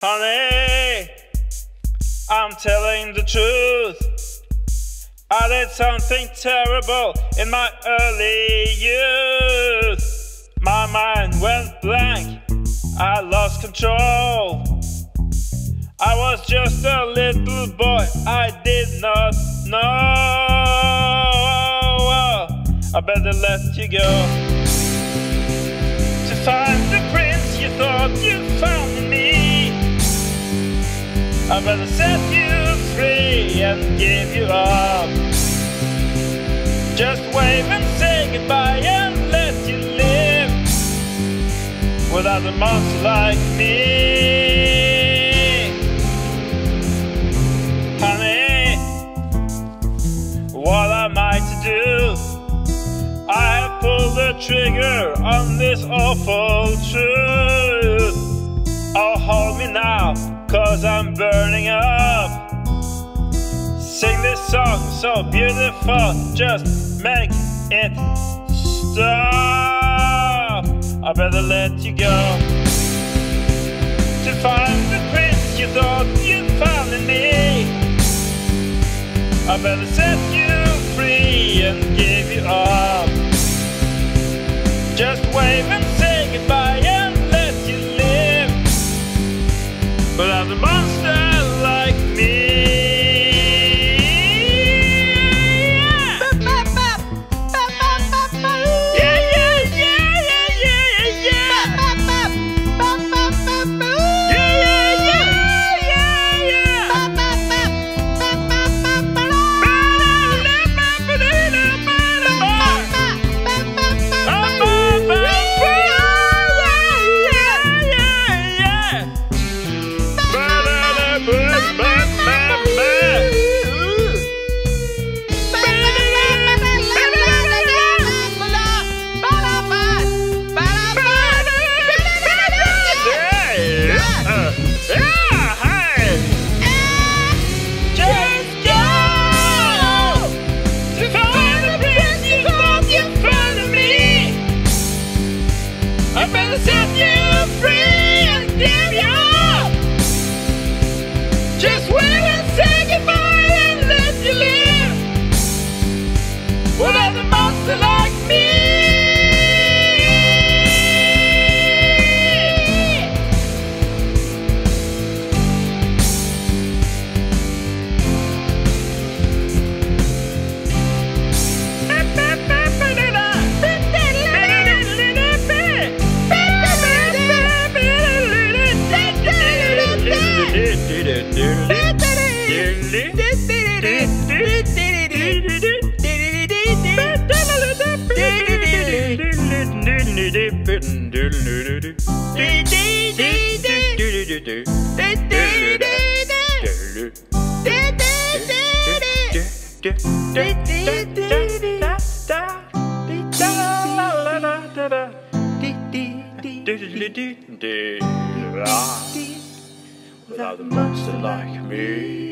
Honey, I'm telling the truth. I did something terrible in my early youth. My mind went blank, I lost control. I was just a little boy, I did not know. I better let you go. I better set you free and give you up. Just wave and say goodbye and let you live without a monster like me. Honey, what am I to do? I have pulled the trigger on this awful truth. Oh, hold me now, cause I'm burning up. Sing this song so beautiful, just make it stop. I better let you go. To find the prince you thought you found in me. I better set you free and give monster like me. Without a monster like me. Without a monster like me.